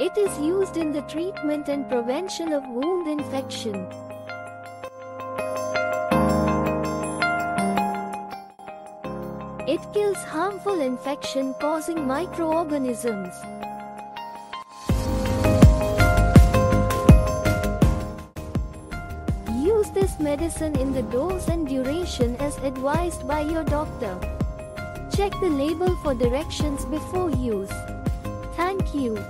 It is used in the treatment and prevention of wound infection. It kills harmful infection causing microorganisms. Use this medicine in the dose and duration as advised by your doctor. Check the label for directions before use. Thank you.